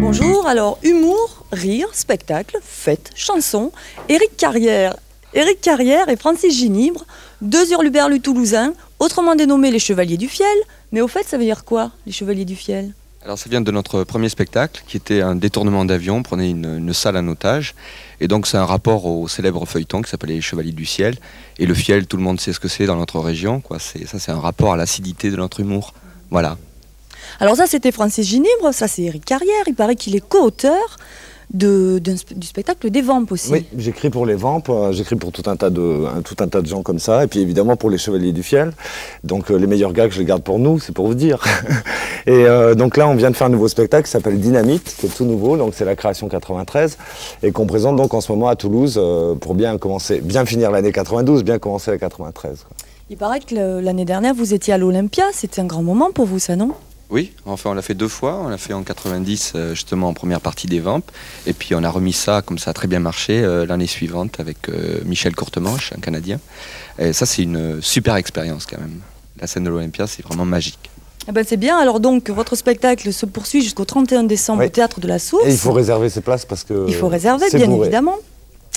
Bonjour, alors humour, rire, spectacle, fête, chanson, Éric Carrière. Carrière et Francis Ginibre, deux hurluberlus toulousains, autrement dénommés les Chevaliers du Fiel. Mais au fait, ça veut dire quoi, les Chevaliers du Fiel? Alors ça vient de notre premier spectacle qui était un détournement d'avion, on prenait une, salle en otage et donc c'est un rapport au célèbre feuilleton qui s'appelait Les Chevaliers du Ciel et le fiel tout le monde sait ce que c'est dans notre région ça c'est un rapport à l'acidité de notre humour. Voilà. Alors ça c'était Francis Ginibre, ça c'est Eric Carrière, il paraît qu'il est co-auteur de, du spectacle des Vampes aussi. Oui, j'écris pour les Vampes, euh, j'écris pour tout un, tas de, tout un tas de gens comme ça, et puis évidemment pour les Chevaliers du Fiel. Donc euh, les meilleurs gars que je les garde pour nous, c'est pour vous dire. et euh, donc là, on vient de faire un nouveau spectacle qui s'appelle Dynamite, qui est tout nouveau, donc c'est la création 93, et qu'on présente donc en ce moment à Toulouse pour bien commencer, bien finir l'année 92, bien commencer la 93. Il paraît que l'année dernière, vous étiez à l'Olympia, c'était un grand moment pour vous, ça non? Oui, enfin on l'a fait deux fois. On l'a fait en 90 euh, justement en première partie des Vampes. Et puis on a remis ça, comme ça a très bien marché, euh, l'année suivante avec euh, Michel Courtemanche, un Canadien. Et ça c'est une super expérience quand même. La scène de l'Olympia c'est vraiment magique. Eh ben c'est bien, alors donc votre spectacle se poursuit jusqu'au 31 décembre au Théâtre de la Source. Et il faut réserver ses places parce que... Il faut réserver, bien évidemment.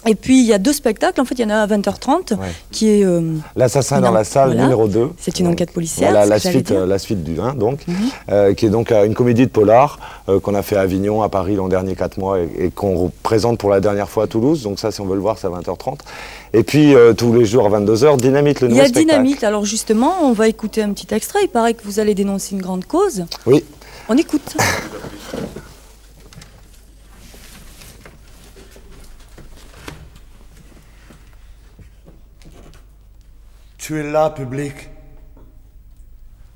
Et puis il y a deux spectacles, en fait il y en a un à 20h30 qui est... Euh, L'assassin dans la salle numéro 2. C'est une enquête policière. Voilà, la suite, euh, la suite du 1 donc, mhm. euh, qui est donc une comédie de polar qu'on a fait à Avignon, à Paris l'an dernier 4 mois et, qu'on présente pour la dernière fois à Toulouse. Donc ça si on veut le voir c'est à 20h30. Et puis tous les jours à 22h, Dynamite le nouveau spectacle. Il y a Dynamite, alors justement on va écouter un petit extrait. Il paraît que vous allez dénoncer une grande cause. Oui. On écoute. Tu es là, public.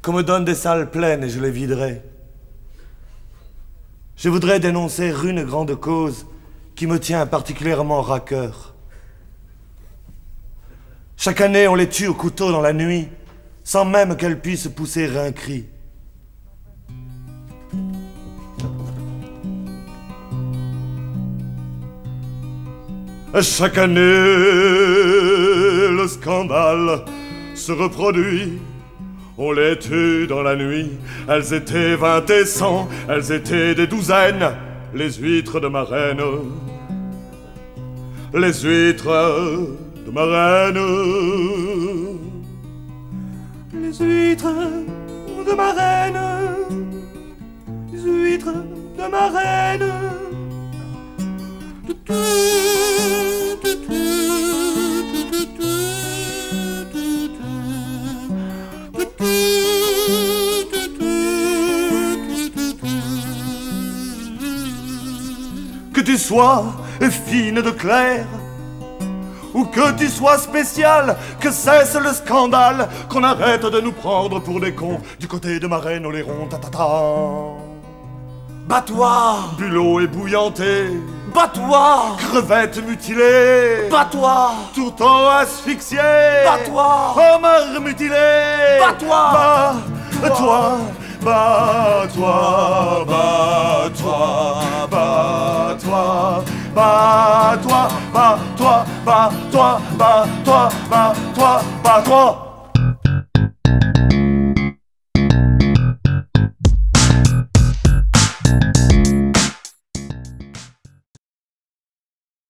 Qu'on me donne des salles pleines et je les viderai. Je voudrais dénoncer une grande cause qui me tient particulièrement à cœur. Chaque année, on les tue au couteau dans la nuit, sans même qu'elles puissent pousser un cri. Chaque année, le scandale se reproduit. On les tue dans la nuit. Elles étaient vingt et cent, elles étaient des douzaines, les huîtres de ma. Les huîtres de ma. Les huîtres de ma. Les huîtres de ma reine. Que tu sois fine de clair, ou que tu sois spécial, que cesse le scandale, qu'on arrête de nous prendre pour des cons du côté de ma reine Oléron, ta ta ta. Bats-toi. Bulot ébouillanté Bats-toi. Crevette mutilée. Bats-toi. Tourteau asphyxié. Bats-toi. Homard mutilé. Bats-toi. Bats-toi. Bats-toi bat-toi, bat-toi, bat-toi, bat-toi, bat-toi, bat-toi, toi.